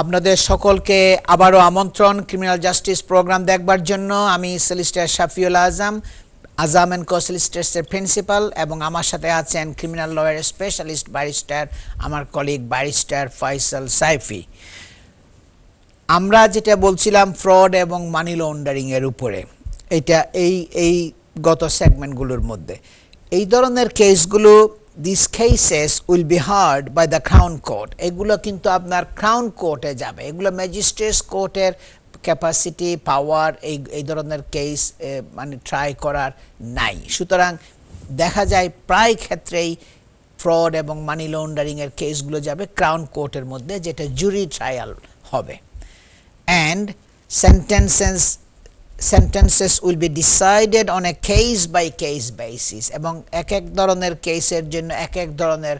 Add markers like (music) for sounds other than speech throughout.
আপনাদের সকলকে আবারও আমন্ত্রণ ক্রিমিনাল জাস্টিস প্রোগ্রাম দেখবার জন্য। আমি solicitor Shafiul Azam Azam and co সেলিস্টার্সের principal এবং আমার সাথে আছেন ক্রিমিনাল লয়ার স্পেশালিস্ট ব্যারিস্টার আমার কলিগ ব্যারিস্টার ফয়সাল সাইফি আমরা যেটা বলছিলাম ফ্রড এবং মানি লন্ডারিং এর উপরে। এটা এই এই গত সেগমেন্টগুলোর মধ্যে। এই ধরনের কেসগুলো this cases will be heard by the crown court এগুলো কিন্তু আপনার ক্রাউন কোর্টে যাবে। এগুলো ম্যাজিস্ট্রেটস কোর্টের ক্যাপাসিটি পাওয়ার এই এই ধরনের কেস মানে ট্রাই করার নাই। সুতরাং দেখা যায় প্রায় ক্ষেত্রেই ফ্রড এবং মানি লন্ডারিংয়ের কেসগুলো যাবে ক্রাউন কোর্টের মধ্যে, যেটা জুরি ট্রায়াল হবে। And sentences sentences will be decided on a case by case basis. এবং এক এক ধরনের কেসের জন্য এক এক ধরনের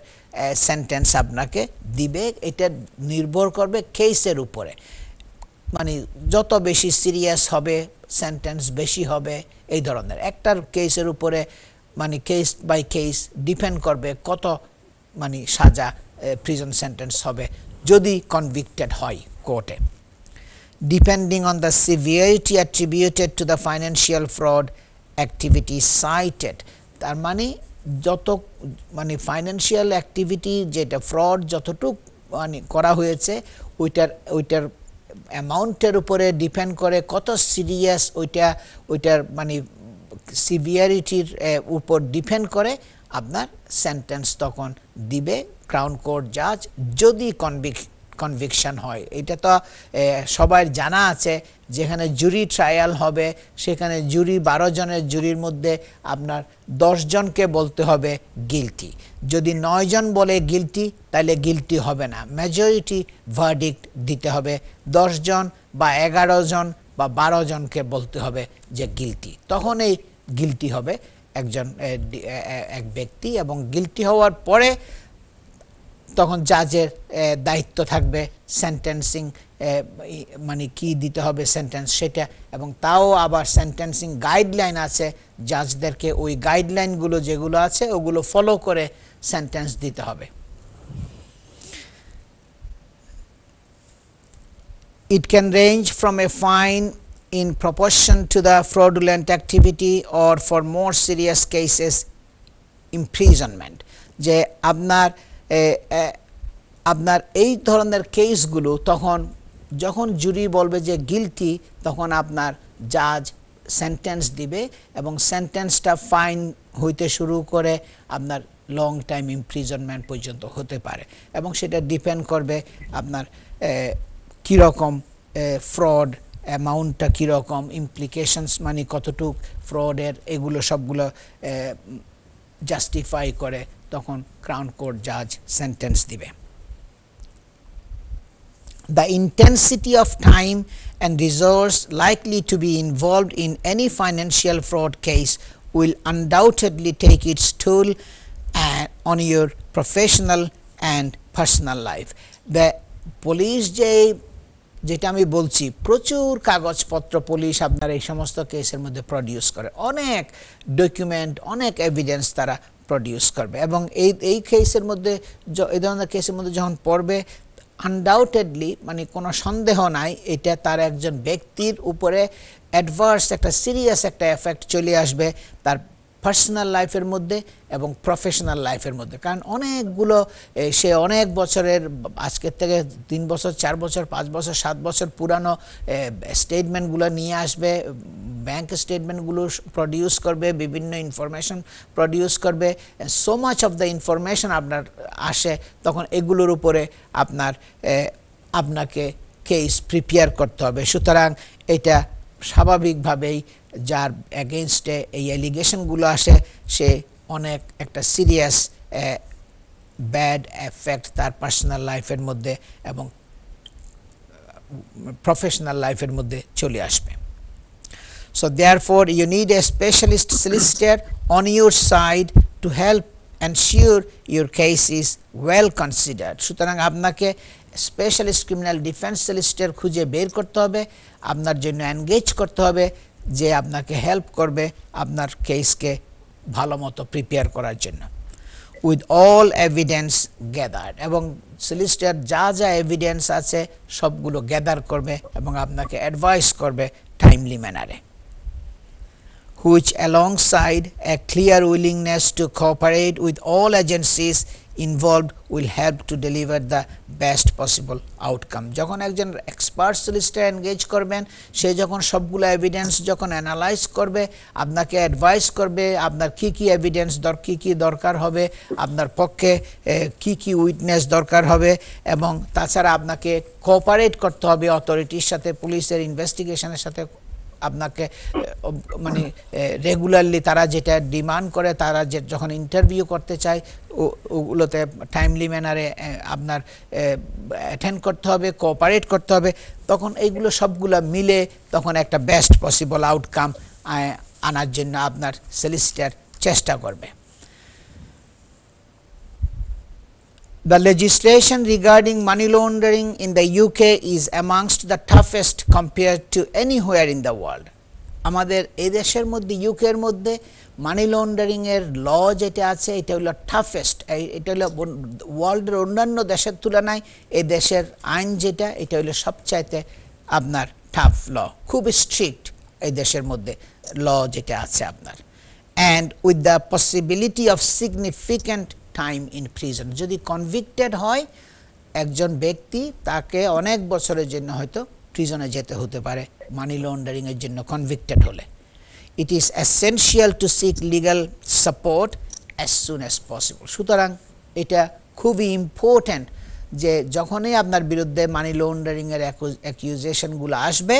সেন্টেন্স আপনাকে দিবে, এটা নির্ভর করবে কেসের উপরে। মানে যত বেশি সিরিয়াস হবে সেন্টেন্স বেশি হবে, এই ধরনের। একটার কেসের উপরে মানে কেস বাই কেস ডিপেন্ড করবে কত মানে সাজা প্রিজন সেন্টেন্স হবে যদি কনভিক্টেড হয় কোর্টে depending on the severity attributed to the financial fraud activity cited. তার মানে যত মানে ফাইন্যান্সিয়াল অ্যাক্টিভিটি যেটা ফ্রড যতটুক মানে করা হয়েছে, ওইটার ওইটার অ্যামাউন্টের উপরে ডিপেন্ড করে কত সিরিয়াস ওইটা, ওইটার মানে সিভিয়ারিটির উপর ডিপেন্ড করে, আপনার সেন্টেন্স তখন দিবে ক্রাউন কোর্ট জাজ যদি কনভিক কনভিকশন হয়। এটা তো সবার জানা আছে, যেখানে জুরি ট্রায়াল হবে, সেখানে জুরি বারো জনের জুরির মধ্যে আপনার জনকে বলতে হবে গিলটি যদি নয় জন বলে গিলটি তাহলে গিলটি হবে না। মেজরিটি ভার্ডিক্ট দিতে হবে। জন বা এগারো জন বা বারো জনকে বলতে হবে যে গিলটি তখন এই গিলটি হবে একজন এক ব্যক্তি এবং গিলটি হওয়ার পরে তখন জাজের দায়িত্ব থাকবে সেন্টেন্সিং মানে কি দিতে হবে সেন্টেন্স সেটা, এবং তাও আবার সেন্টেন্সিং গাইডলাইন আছে জাজদেরকে ওই গাইডলাইনগুলো যেগুলো আছে, ওগুলো ফলো করে সেন্টেন্স দিতে হবে। It can range from a fine in proportion to the fraudulent activity or for more serious cases, imprisonment. যে আপনার আপনার এই ধরনের কেসগুলো তখন, যখন জুরি বলবে যে গিলটি তখন আপনার জাজ সেন্টেন্স দিবে এবং সেন্টেন্সটা ফাইন হইতে শুরু করে আপনার লং টাইম ইমপ্রিজনমেন্ট পর্যন্ত হতে পারে এবং সেটা ডিপেন্ড করবে আপনার কীরকম ফ্রড অ্যামাউন্টটা কীরকম ইমপ্লিকেশনস মানে কতটুক ফ্রডের এগুলো সবগুলো জাস্টিফাই করে তখন ক্রাউন কোর্ট জাজ সেন্টেন্স দিবে। The intensity of time and resource likely to be involve in any financial fraud case will undoubtedly take its toll on your professional and personal life the police যে, যেটা আমি বলছি, প্রচুর কাগজপত্র police আপনার এই সমস্ত কেসের মধ্যে প্রডিউস করে। অনেক ডকুমেন্ট অনেক এভিডেন্স তারা প্রডিউস করবে। এবং এই এই কেসের মধ্যে এই ধরনের কেসের মধ্যে যখন পড়বে আনডাউটেডলি মানে কোনো সন্দেহ নাই, এটা তার একজন ব্যক্তির উপরে অ্যাডভার্স একটা সিরিয়াস একটা এফেক্ট চলে আসবে তার পার্সোনাল লাইফের মধ্যে এবং প্রফেশনাল লাইফের মধ্যে। কারণ অনেকগুলো সে অনেক বছরের, আজকের থেকে তিন বছর, চার বছর, পাঁচ বছর, সাত বছর পুরানো স্টেটমেন্টগুলো নিয়ে আসবে ব্যাংক স্টেটমেন্টগুলো প্রডিউস করবে, বিভিন্ন ইনফরমেশন প্রডিউস করবে so much of the information আপনার আসে, তখন এগুলোর উপরে আপনার আপনাকে কেস প্রিপেয়ার করতে হবে। সুতরাং এটা স্বাভাবিকভাবেই যার অ্যাগেনস্টে এই অ্যালিগেশনগুলো আসে, সে অনেক একটা সিরিয়াস ব্যাড এফেক্ট তার পার্সোনাল লাইফের মধ্যে এবং প্রফেশনাল লাইফের মধ্যে চলে আসবে। So therefore, you need a specialist solicitor on your side to help ensure your case is well considered. সুতরাং আপনাকে স্পেশালিস্ট ক্রিমিনাল ডিফেন্স সলিসিটর খুঁজে বের করতে হবে আপনার জন্য এনগেজ করতে হবে যে আপনাকে হেল্প করবে আপনার কেসকে ভালো মতো প্রিপেয়ার করার জন্য উইথ অল এভিডেন্স গ্যাদার্ড এবং সলিসিটার যা যা এভিডেন্স আছে সবগুলো গ্যাদার করবে এবং আপনাকে অ্যাডভাইস করবে টাইমলি ম্যানারে which alongside a clear willingness to cooperate with all agencies involved will help to deliver the best possible outcome. যখন একজন এক্সপার্ট সলিসিটার এনগেজ করবেন, সে যখন সবগুলো এভিডেন্স যখন অ্যানালাইজ করবে, আপনাকে অ্যাডভাইস করবে আপনার কি কি এভিডেন্স দর, কী কী দরকার হবে, আপনার পক্ষে কি কি উইটনেস দরকার হবে এবং তাছাড়া আপনাকে কোঅপারেট করতে হবে অথরিটির সাথে পুলিশের ইনভেস্টিগেশনের সাথে আপনাকে মানে রেগুলারলি তারা যেটা ডিমান্ড করে, তারা যে, যখন ইন্টারভিউ করতে চায় ওগুলোতে টাইমলি ম্যানারে আপনার অ্যাটেন্ড করতে হবে কোঅপারেট করতে হবে, তখন এইগুলো সবগুলো মিলে তখন একটা বেস্ট পসিবল আউটকাম আনার জন্য আপনার সেলিসিটার চেষ্টা করবে। The legislation regarding money laundering in the UK is amongst the toughest compared to anywhere in the world. আমাদের এই দেশের মধ্যে ইউকের মধ্যে মানি লন্ডারিং এর ল যেটা আছে এটা হলো টাফেস্ট এটা হলো ওয়ার্ল্ডের অন্যান্য দেশের তুলনায় এই দেশের আইন যেটা এটা হলো সবচাইতে আপনার টাফ ল খুব স্ট্রিক্ট এই দেশের মধ্যে ল যেটা আছে আপনার and with the possibility of significant time in prison যদি কনভিক্টেড হয়, একজন ব্যক্তি তাকে অনেক বছরের জন্য হয়তো প্রিজনে যেতে হতে পারে মানি লন্ডারিংয়ের জন্য কনভিক্টেড হলে। It is essential to seek legal support as soon as possible সুতরাং এটা খুবই ইম্পর্ট্যান্ট যে যখনই আপনার বিরুদ্ধে মানি লন্ডারিংয়ের অ্যাকিউজেশনগুলো আসবে,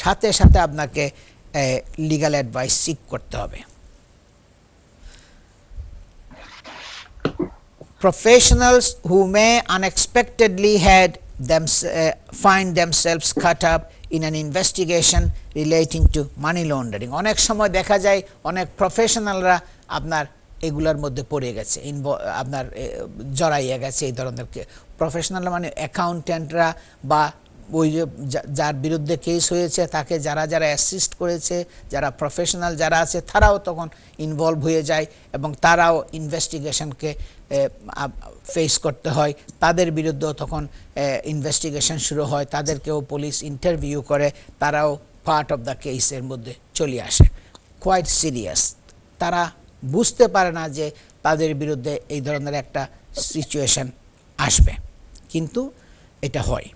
সাথে সাথে আপনাকে লিগাল অ্যাডভাইস সিক করতে হবে। Professionals who may unexpectedly had them, uh, find themselves cut up in an investigation relating to money laundering অনেক সময় দেখা যায় অনেক প্রফেশনালরা আপনার এগুলোর মধ্যে পড়ে গেছে আপনার জড়াইয়া গেছে এই ধরনের প্রফেশনাল মানে অ্যাকাউন্ট্যান্টরা বা ওই যে যার বিরুদ্ধে কেস হয়েছে, তাকে যারা যারা অ্যাসিস্ট করেছে, যারা প্রফেশনাল যারা আছে, তারাও তখন ইনভলভ হয়ে যায় এবং তারাও ইনভেস্টিগেশনকে ফেস করতে হয়। তাদের বিরুদ্ধেও তখন ইনভেস্টিগেশন শুরু হয়। তাদেরকেও পুলিশ ইন্টারভিউ করে। তারাও পার্ট অফ দ্য কেসের মধ্যে চলে আসে। কোয়াইট সিরিয়াস তারা বুঝতে পারে না যে তাদের বিরুদ্ধে এই ধরনের একটা সিচুয়েশন আসবে। কিন্তু এটা হয়।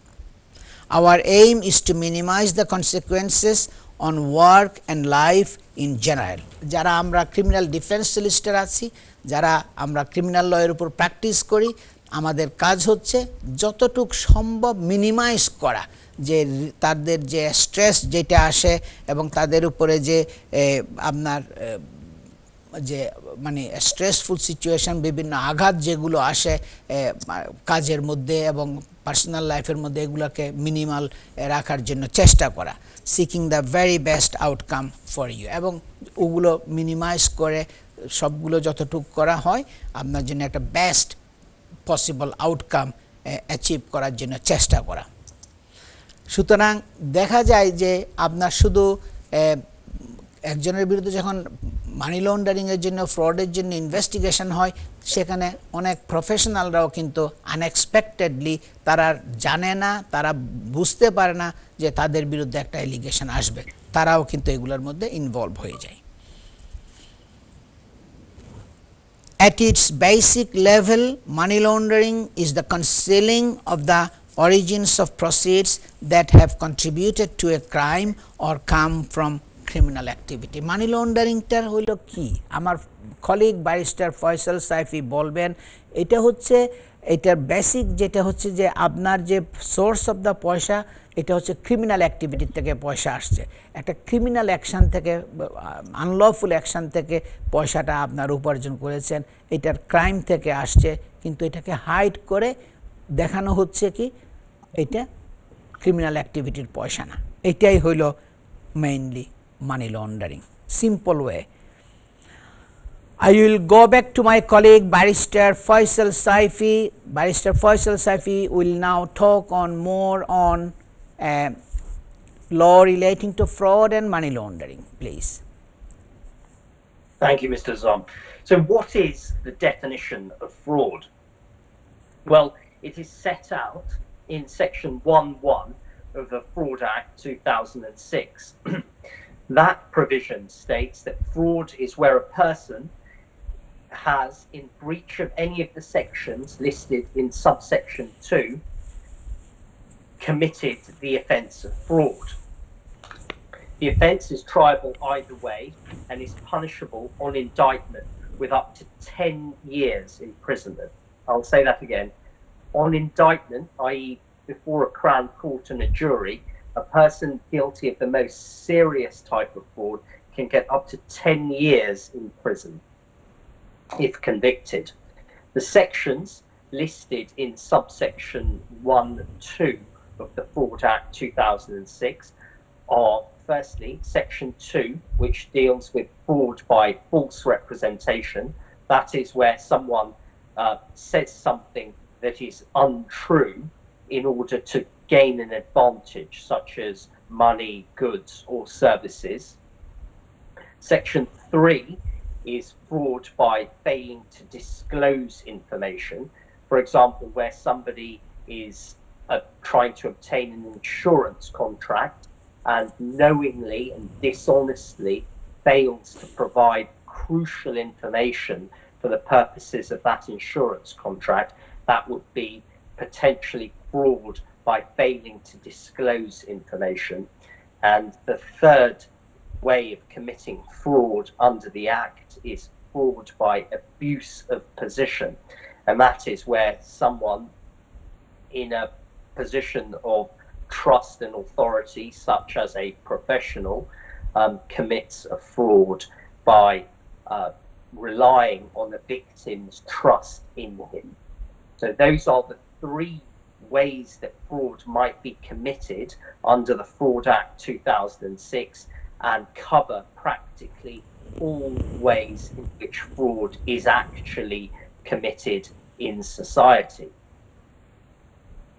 Our aim is to minimize the consequences on work and life in general. যারা আমরা ক্রিমিনাল ডিফেন্স সলিসিটার আছি, যারা আমরা ক্রিমিনাল লয়ের উপর প্র্যাকটিস করি, আমাদের কাজ হচ্ছে যতটুক সম্ভব মিনিমাইজ করা, যে তাদের যে স্ট্রেস যেটা আসে এবং তাদের উপরে যে আপনার যে মানে স্ট্রেসফুল সিচুয়েশন বিভিন্ন আঘাত যেগুলো আসে কাজের মধ্যে এবং পার্সোনাল লাইফের মধ্যে এগুলোকে মিনিমাল রাখার জন্য চেষ্টা করা। Seeking the very best outcome for you এবং ওগুলো মিনিমাইজ করে সবগুলো যতটুকু করা হয়, আপনার জন্য একটা বেস্ট পসিবল আউটকাম অ্যাচিভ করার জন্য চেষ্টা করা। সুতরাং দেখা যায় যে, আপনার শুধু একজনের বিরুদ্ধে যখন মানি লন্ডারিংয়ের জন্য ফ্রডের জন্য ইনভেস্টিগেশন হয় সেখানে অনেক প্রফেশনালরাও কিন্তু আনএক্সপেক্টেডলি তারা জানে না তারা বুঝতে পারে না যে তাদের বিরুদ্ধে একটা এলিগেশন আসবে। তারাও কিন্তু এগুলোর মধ্যে ইনভলভ হয়ে যায়। At its basic level, money laundering is the concealing of the origins of proceeds that have contributed to a crime or come from criminal activity money লন্ডারিংটার হইল কি? আমার কলিগ ব্যারিস্টার ফয়সাল সাইফি বলবেন, এটা হচ্ছে, এটার বেসিক যেটা হচ্ছে যে আপনার যে সোর্স অফ দ্য পয়সা, এটা হচ্ছে ক্রিমিনাল অ্যাক্টিভিটির থেকে পয়সা আসছে। একটা ক্রিমিনাল অ্যাকশান থেকে আনলফুল অ্যাকশান থেকে পয়সাটা আপনার উপার্জন করেছেন, এটার ক্রাইম থেকে আসছে, কিন্তু এটাকে হাইড করে দেখানো হচ্ছে কি, এটা ক্রিমিনাল অ্যাক্টিভিটির পয়সা না। এটাই হইল mainly money laundering. Simple way. I will go back to my colleague Barrister Faisal Saifi. Barrister Faisal Saifi will now talk on more on uh, law relating to fraud and money laundering, please. Thank you, Mr. Azam. So, what is the definition of fraud? Well, it is set out in Section 1.1 of the Fraud Act 2006. (clears throat) that provision states that fraud is where a person has, in breach of any of the sections listed in subsection 2, committed the offence of fraud. The offence is triable either way and is punishable on indictment with up to 10 years imprisonment. I'll say that again. On indictment, i.e., before a Crown Court and a jury, a person guilty of the most serious type of fraud can get up to 10 years in prison if convicted. The sections listed in subsection 1 2 of the Fraud Act 2006 are firstly section 2, which deals with fraud by false representation. That is where someone uh, says something that is untrue in order to gain an advantage, such as money, goods, or services. Section 3 is fraud by failing to disclose information. For example, where somebody is uh, trying to obtain an insurance contract and knowingly and dishonestly fails to provide crucial information for the purposes of that insurance contract, that would be potentially fraud by failing to disclose information. And the third way of committing fraud under the Act is fraud by abuse of position. And that is where someone in a position of trust and authority, such as a professional, um, commits a fraud by uh, relying on the victim's trust in him. So those are the three ways that fraud might be committed under the Fraud Act 2006 and cover practically all ways in which fraud is actually committed in society.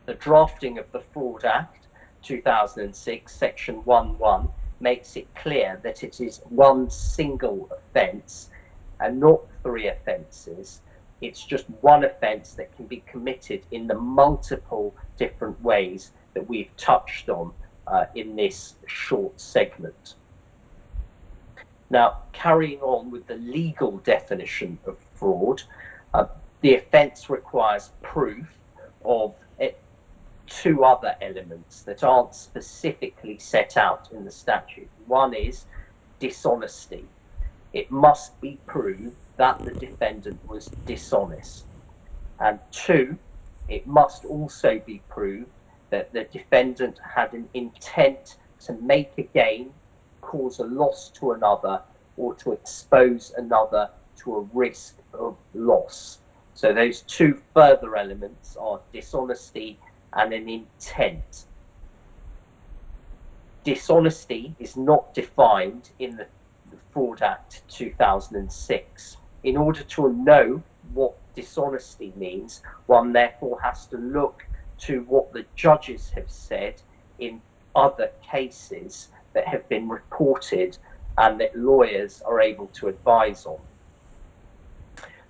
The drafting of the Fraud Act 2006, section 1.1, makes it clear that it is one single offence and not three offences it's just one offence that can be committed in the multiple different ways that we've touched on uh, in this short segment. Now, carrying on with the legal definition of fraud, uh, the offence requires proof of it, two other elements that aren't specifically set out in the statute. One is dishonesty. It must be proved that the defendant was dishonest. And two, it must also be proved that the defendant had an intent to make a gain, cause a loss to another, or to expose another to a risk of loss. So those two further elements are dishonesty and an intent. Dishonesty is not defined in the, Fraud Act 2006 in order to know what dishonesty means, one therefore has to look to what the judges have said in other cases that have been reported and that lawyers are able to advise on.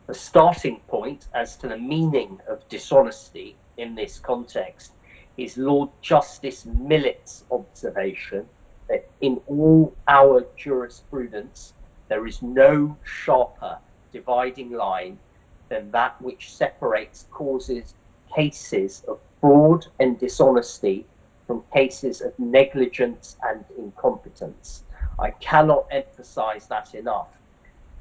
The starting point as to the meaning of dishonesty in this context is Lord Justice Millett's observation that in all our jurisprudence there is no sharper dividing line than that which separates causes cases of fraud and dishonesty from cases of negligence and incompetence. I cannot emphasize that enough.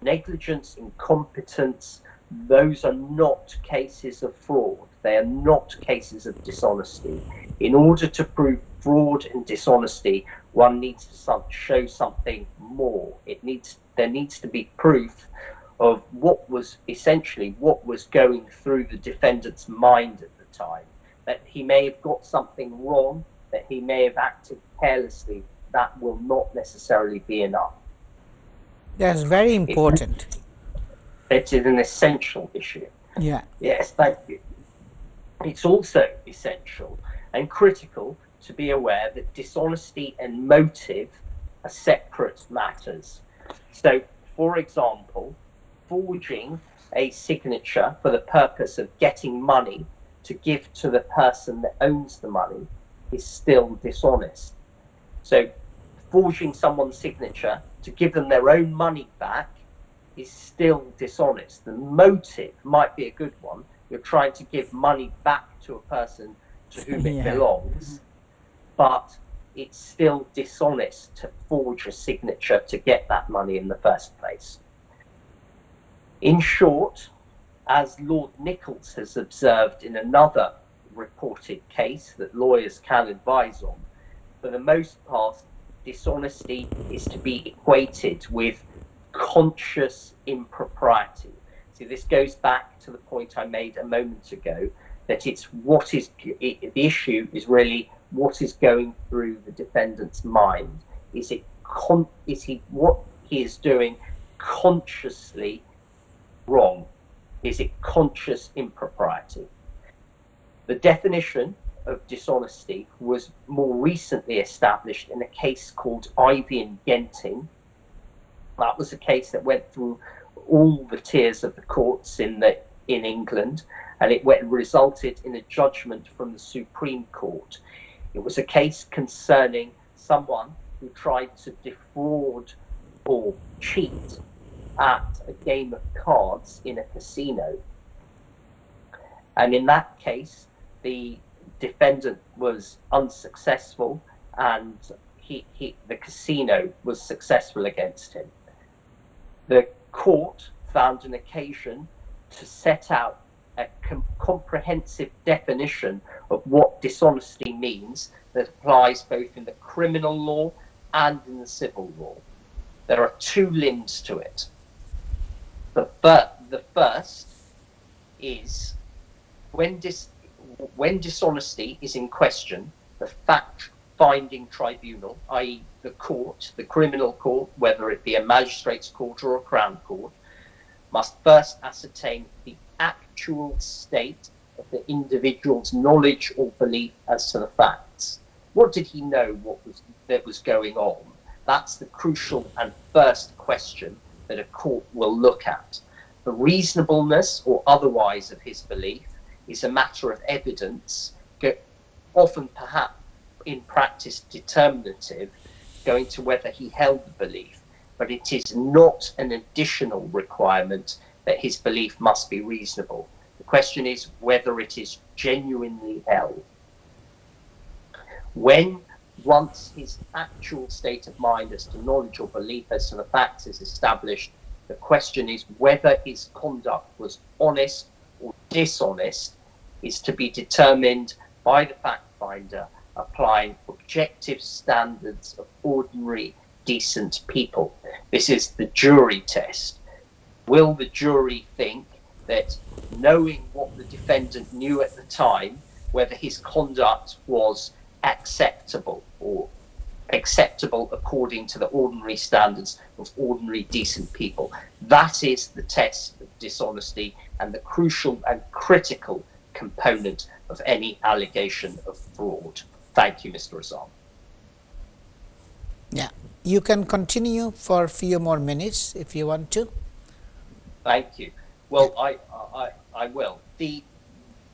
Negligence, incompetence, those are not cases of fraud. They are not cases of dishonesty. In order to prove fraud and dishonesty, one needs to show something more. It needs there needs to be proof of what was essentially what was going through the defendant's mind at the time. That he may have got something wrong, that he may have acted carelessly, that will not necessarily be enough. That's very important. It, it is an essential issue. Yeah. Yes, thank you. It's also essential and critical to be aware that dishonesty and motive are separate matters. So for example, forging a signature for the purpose of getting money to give to the person that owns the money is still dishonest. So, forging someone's signature to give them their own money back is still dishonest. The motive might be a good one. You're trying to give money back to a person to whom it (laughs) Yeah. belongs, but it's still dishonest to forge a signature to get that money in the first place. In short, as Lord Nicholls has observed in another reported case that lawyers can advise on, for the most part, dishonesty is to be equated with conscious impropriety. See, this goes back to the point I made a moment ago that it's what is it, the issue is really what is going through the defendant's mind. Is it con- is he what he is doing consciously wrong? Is it conscious impropriety? The definition of dishonesty was more recently established in a case called Ivey and Genting. That was a case that went through all the tiers of the courts in the in England, and it went, resulted in a judgment from the Supreme Court. It was a case concerning someone who tried to defraud or cheat at a game of cards in a casino. And in that case, the defendant was unsuccessful and he, he, the casino was successful against him. The court found an occasion to set out a com- comprehensive definition of what dishonesty means that applies both in the criminal law and in the civil law. There are two limbs to it. The, fir- the first is when, dis- when dishonesty is in question, the fact finding tribunal, i.e., the court, the criminal court, whether it be a magistrate's court or a crown court, must first ascertain the actual state of the individual's knowledge or belief as to the facts. What did he know what was that was going on? That's the crucial and first question that a court will look at. The reasonableness or otherwise of his belief is a matter of evidence, often perhaps in practice determinative, going to whether he held the belief, but it is not an additional requirement that his belief must be reasonable. The question is whether it is genuinely held. When once his actual state of mind as to knowledge or belief as to the facts is established, the question is whether his conduct was honest or dishonest is to be determined by the fact finder applying objective standards of ordinary decent people. This is the jury test. Will the jury think that knowing what the defendant knew at the time, whether his conduct was acceptable or acceptable according to the ordinary standards of ordinary decent people? That is the test of dishonesty and the crucial and critical component of any allegation of fraud. Thank you, Mr. Azam. Yeah, you can continue for a few more minutes if you want to. Thank you. Well, I, I, I will. The,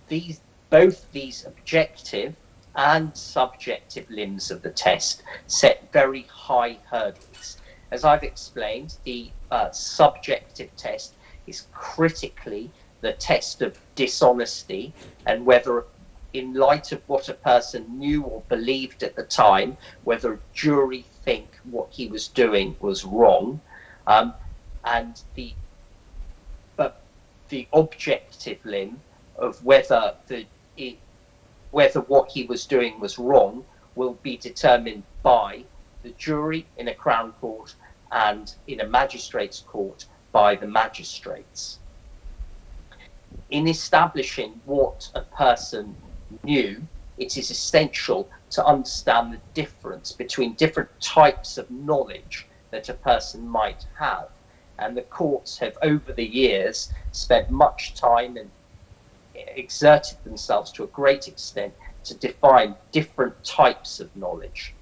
these, both these objective and subjective limbs of the test set very high hurdles. As I've explained, the uh, subjective test is critically the test of dishonesty and whether in light of what a person knew or believed at the time, whether a jury think what he was doing was wrong, um, and the but the objective limb of whether the it, whether what he was doing was wrong will be determined by the jury in a crown court and in a magistrate's court by the magistrates. In establishing what a person knew, it is essential to understand the difference between different types of knowledge that a person might have. And the courts have, over the years, spent much time and exerted themselves to a great extent to define different types of knowledge.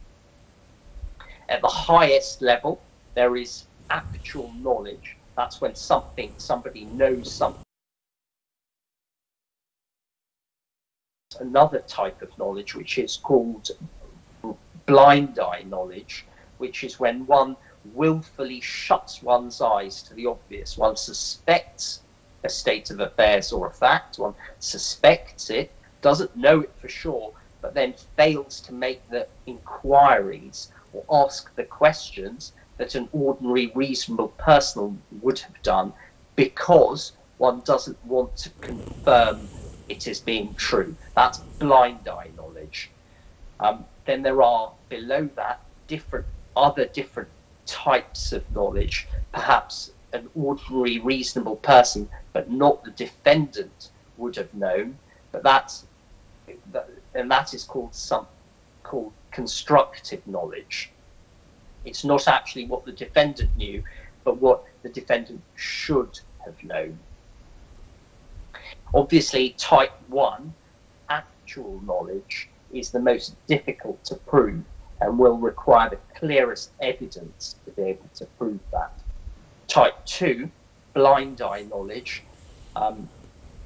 At the highest level, there is actual knowledge. That's when something, somebody knows something. Another type of knowledge, which is called blind eye knowledge, which is when one willfully shuts one's eyes to the obvious. One suspects a state of affairs or a fact, one suspects it, doesn't know it for sure, but then fails to make the inquiries or ask the questions that an ordinary, reasonable person would have done because one doesn't want to confirm it as being true. That's blind eye knowledge. Um, then there are below that different other different types of knowledge. Perhaps an ordinary, reasonable person, but not the defendant, would have known. But that's and that is called some called constructive knowledge. It's not actually what the defendant knew, but what the defendant should have known. Obviously, type one, actual knowledge, is the most difficult to prove and will require the clearest evidence to be able to prove that. Type 2, blind eye knowledge, um,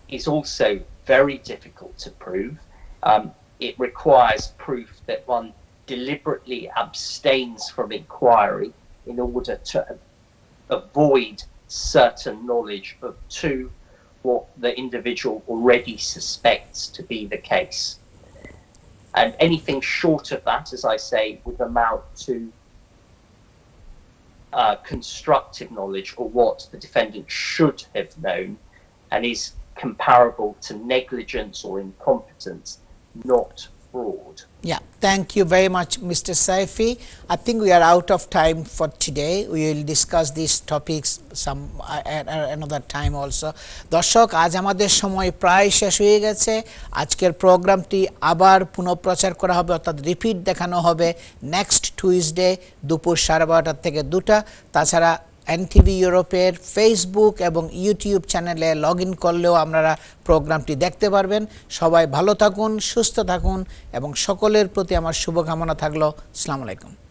is also very difficult to prove. Um, it requires proof that one deliberately abstains from inquiry in order to avoid certain knowledge of two, what the individual already suspects to be the case. And anything short of that, as I say, would amount to uh, constructive knowledge or what the defendant should have known and is comparable to negligence or incompetence, not fraud. Yeah, thank you very much, Mr. Saifi. I think we are out of time for today. We will discuss these topics some uh, at another time also. দর্শক আজ আমাদের সময় প্রায় শেষ হয়ে গেছে আজকের প্রোগ্রামটি আবার পুনঃপ্রচার করা হবে অর্থাৎ রিপিট দেখানো হবে নেক্সট টুইসডে দুপুর সাড়ে বারোটার থেকে দুটা তাছাড়া এনটিভি ইউরোপের ফেসবুক এবং ইউটিউব চ্যানেলে লগ ইন করলেও আপনারা প্রোগ্রামটি দেখতে পারবেন। সবাই ভালো থাকুন, সুস্থ থাকুন এবং সকলের প্রতি আমার শুভকামনা থাকল। আসসালামু আলাইকুম।